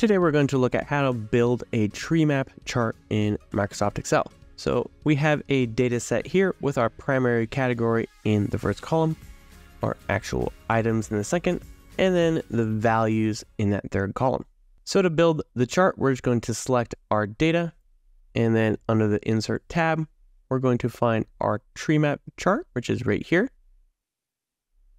Today we're going to look at how to build a tree map chart in Microsoft Excel. So we have a data set here with our primary category in the first column, our actual items in the second, and then the values in that third column. So to build the chart, we're just going to select our data, and then under the Insert tab, we're going to find our tree map chart, which is right here.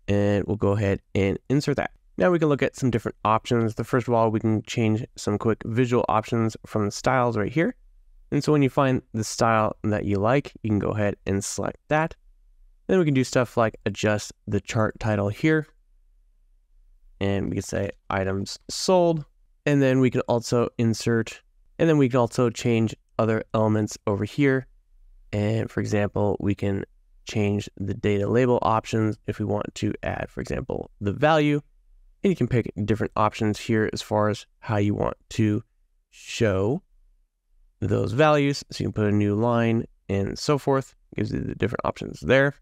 And we'll go ahead and insert that. Now we can look at some different options. The first of all, we can change some quick visual options from the styles right here. And so when you find the style that you like, you can go ahead and select that. Then we can do stuff like adjust the chart title here. And we can say items sold. And then we can also insert, and then we can also change other elements over here. And for example, we can change the data label options if we want to add, for example, the value and you can pick different options here as far as how you want to show those values. So you can put a new line and so forth. Gives you the different options there.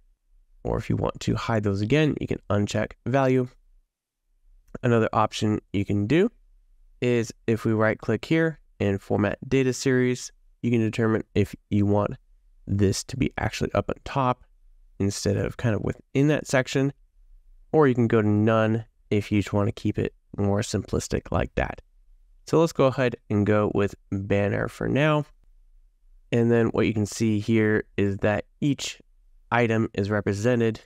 Or if you want to hide those again, you can uncheck value. Another option you can do is if we right click here and format data series, you can determine if you want this to be actually up on top instead of kind of within that section. Or you can go to none if you just want to keep it more simplistic like that. So let's go ahead and go with banner for now. And then what you can see here is that each item is represented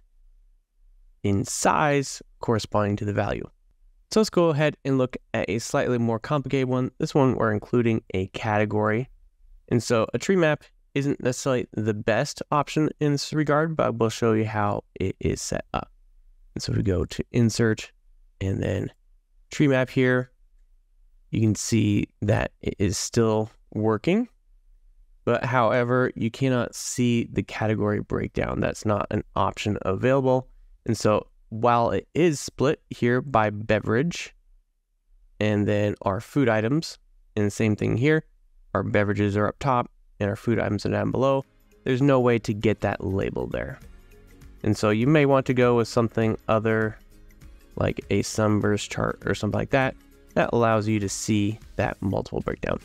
in size corresponding to the value. So let's go ahead and look at a slightly more complicated one. This one we're including a category. And so a tree map isn't necessarily the best option in this regard, but we'll show you how it is set up. And so we go to insert and then tree map here, you can see that it is still working. But however, you cannot see the category breakdown. That's not an option available. And so while it is split here by beverage and then our food items, and the same thing here, our beverages are up top and our food items are down below, there's no way to get that label there. And so you may want to go with something other like a sunburst chart or something like that, that allows you to see that multiple breakdown.